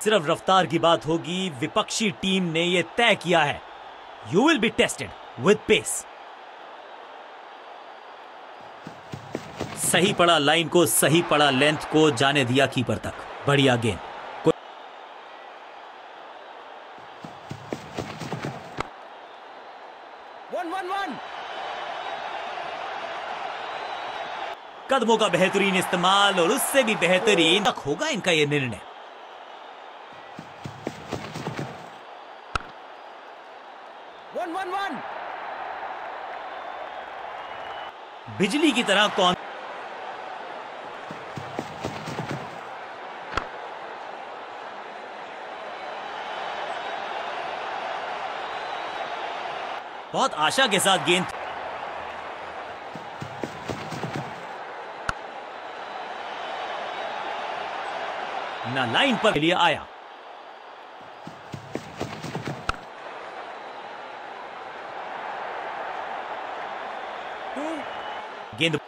सिर्फ़ रफ्तार की बात होगी विपक्षी टीम ने यह तय किया है। You will be tested with pace सही पड़ा लाइन को सही पड़ा लेंथ को जाने दिया कीपर तक। बढ़िया गेंद कदमों का बेहतरीन इस्तेमाल और उससे भी बेहतरीन। तक होगा इनका यह निर्णय वन वन वन बिजली की तरह कौन बहुत आशा के साथ गेंद ना लाइन पर लिए आया टू गेंद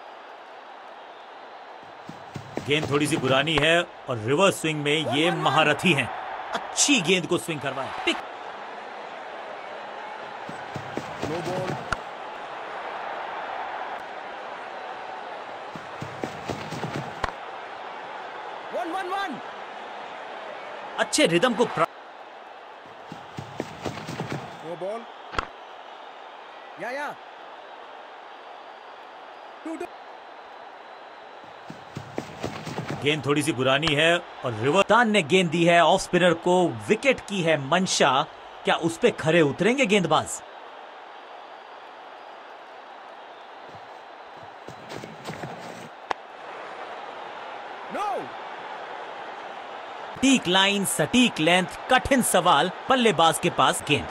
गेंद थोड़ी सी पुरानी है और रिवर्स स्विंग में ये महारथी हैं। अच्छी गेंद को स्विंग करवाए। बॉल वन वन वन अच्छे रिदम को प्रा... नो बॉल या या टू टू गेंद थोड़ी सी पुरानी है और रिवर्तान ने गेंद दी है ऑफ़ स्पिनर को विकेट की है मंशा। क्या उस पे खरे उतरेंगे गेंदबाज? सटीक लाइन सटीक लेंथ कठिन सवाल बल्लेबाज के पास गेंद।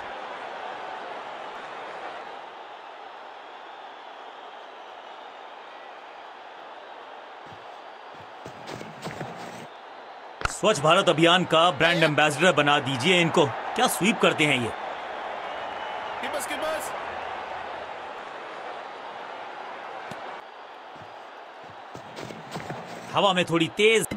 स्वच्छ भारत अभियान का ब्रांड एम्बेसडर बना दीजिए इनको। क्या स्वीप करते हैं ये? हवा में थोड़ी तेज।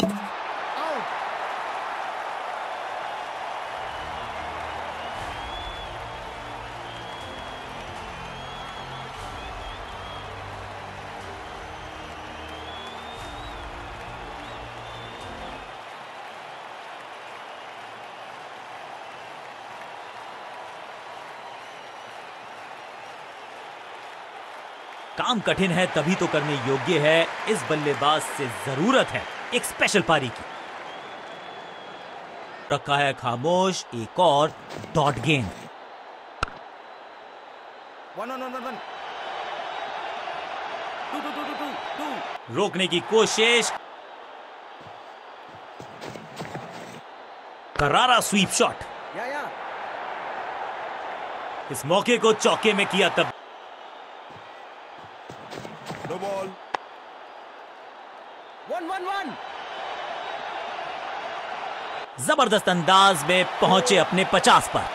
काम कठिन है तभी तो करने योग्य है। इस बल्लेबाज से ज़रूरत है एक स्पेशल पारी की। रखा है खामोश एक और डॉट गेंद रोकने की कोशिश। करारा स्वीप शॉट या या इस मौके को चौके में किया तब no ball. One, one, one. ज़बरदस्त अंदाज में पहुँचे अपने पचास पर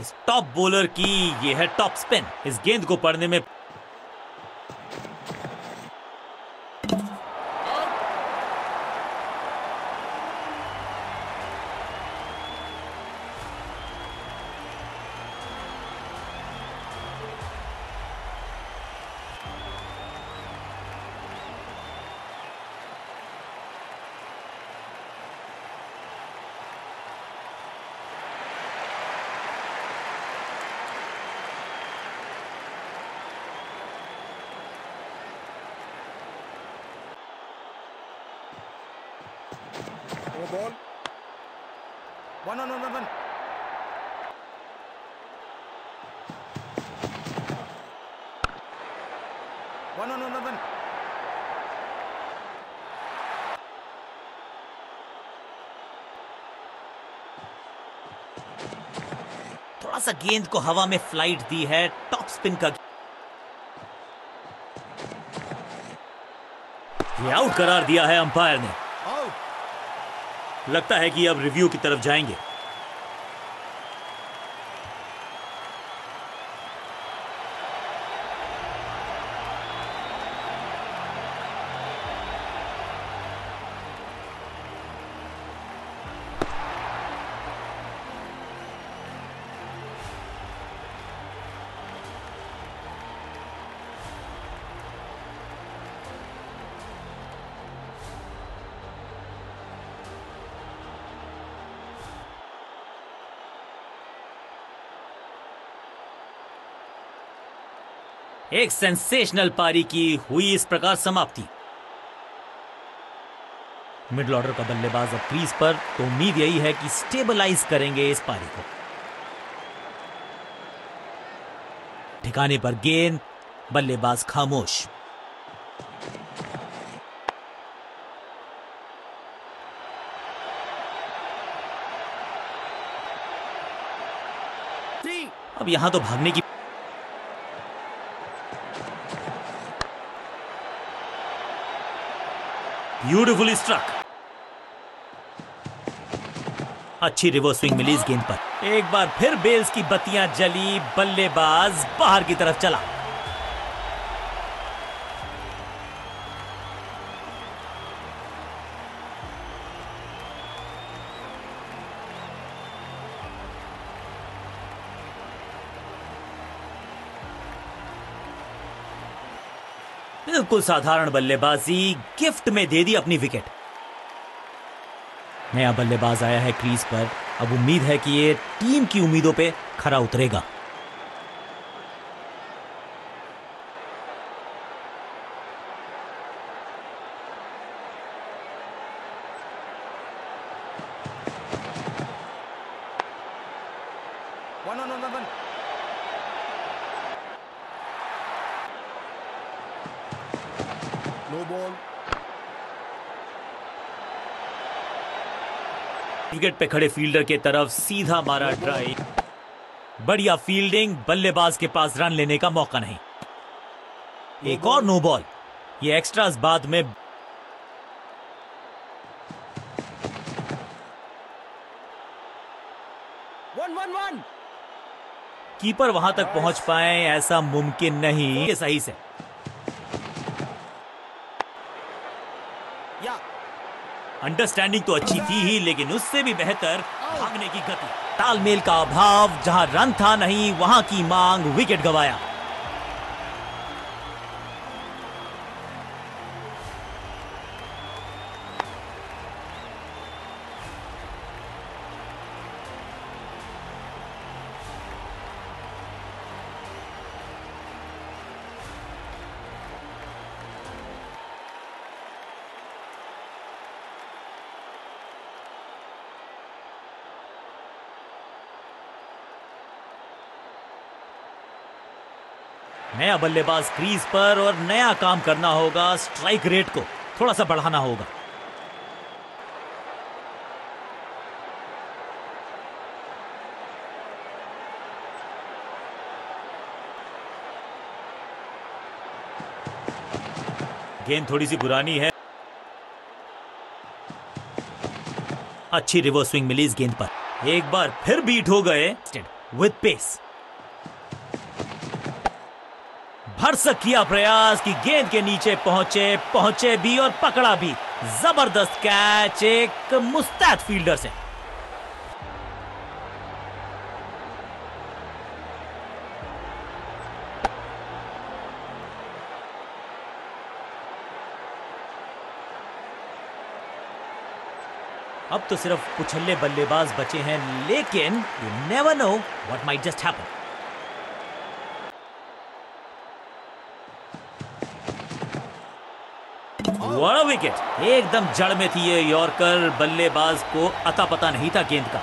इस टॉप बॉलर की यह है टॉप स्पिन इस गेंद को पढ़ने में Long ball. One, one, one, one, one. One, one, one, one, one. थोड़ा सा गेंद को हवा में फ़्लाइट दी है टॉप स्पिन का ये आउट करार दिया है अंपायर ने लगता है कि अब रिव्यू की तरफ़ जाएँगे। एक सेंसेशनल पारी की हुई इस प्रकार समाप्ति। मिडल ऑर्डर का बल्लेबाज अब क्रीज पर तो उम्मीद यही है कि स्टेबलाइज करेंगे इस पारी को। ठिकाने पर गेंद बल्लेबाज खामोश। अब यहाँ तो भागने की ब्यूटिफुली स्ट्रक अच्छी रिवर्स स्विंग मिली इस गेंद पर। एक बार फिर बेल्स की बत्तियाँ जली, बल्लेबाज बाहर की तरफ़ चला। बिल्कुल साधारण बल्लेबाजी, गिफ्ट में दे दी अपनी विकेट। नया बल्लेबाज आया है क्रीज पर। अब उम्मीद है कि ये टीम की उम्मीदों पे खरा उतरेगा One on one one one. No ball. Wicket पे खड़े फील्डर के तरफ़ सीधा मारा ड्राइव बढ़िया फील्डिंग बल्लेबाज के पास रन लेने का मौका नहीं. एक और नो बॉल ये एक्स्ट्रास बाद में One one one. कीपर वहाँ तक पहुँच पाए ऐसा मुमकिन नहीं. ये सही से. अंडरस्टैंडिंग तो अच्छी थी ही, लेकिन उससे भी बेहतर भागने की गति। तालमेल का अभाव, जहाँ रन था नहीं, वहाँ की मांग विकेट गवाया। नया बल्लेबाज क्रीज पर और नया काम करना होगा स्ट्राइक रेट को थोड़ा सा बढ़ाना होगा। गेंद थोड़ी सी पुरानी है। अच्छी रिवर्स स्विंग मिली इस गेंद पर। एक बार फिर बीट हो गए। विद पेस भरसक किया प्रयास कि गेंद के नीचे पहुँचे पहुँचे भी और पकड़ा भी। ज़बरदस्त कैच एक मुस्तैद फील्डर से। अब तो सिर्फ़ कुछल्ले बल्लेबाज बचे हैं, लेकिन you never know what might just happen wicket एकदम जड़ में थी ये यॉर्कर बल्लेबाज को अता पता नहीं था गेंद का।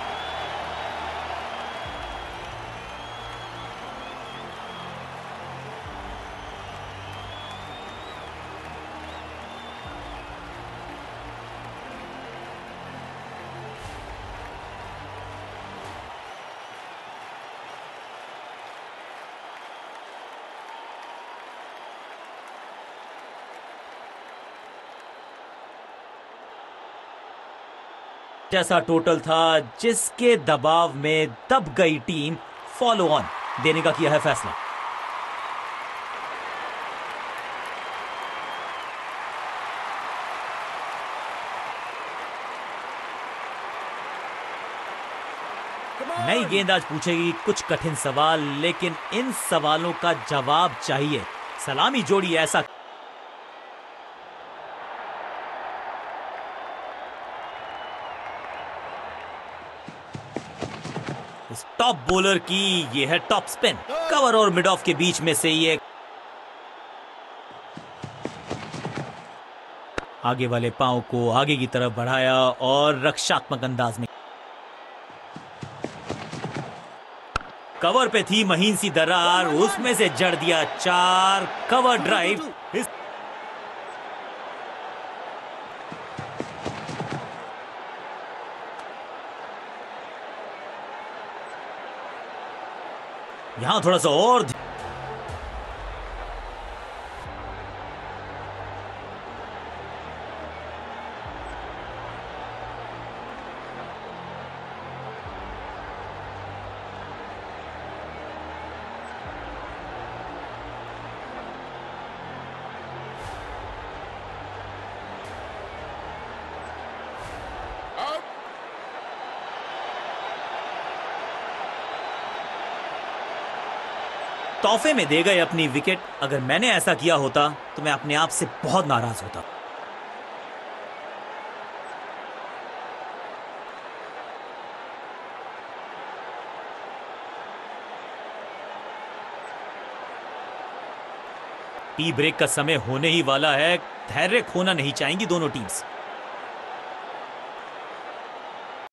जैसा टोटल था, जिसके दबाव में दब गई टीम फॉलो ऑन देने का किया है फैसला। नई गेंद आज पूछेगी कुछ कठिन सवाल, लेकिन इन सवालों का जवाब चाहिए। सलामी जोड़ी ऐसा इस टॉप बोलर की ये है टॉप स्पिन। कवर और मिड ऑफ़ के बीच में से ये आगे वाले पाँव को आगे की तरफ़ बढ़ाया और रक्षात्मक अंदाज में कवर पे थी महीन सी दरार, उसमें से जड़ दिया चार कवर ड्राइव। यहाँ थोड़ा सा और तोहफे में दे गए अपनी विकेट। अगर मैंने ऐसा किया होता तो मैं अपने आप से बहुत नाराज़ होता। टी ब्रेक का समय होने ही वाला है। धैर्य खोना नहीं चाहेंगी दोनों टीम्स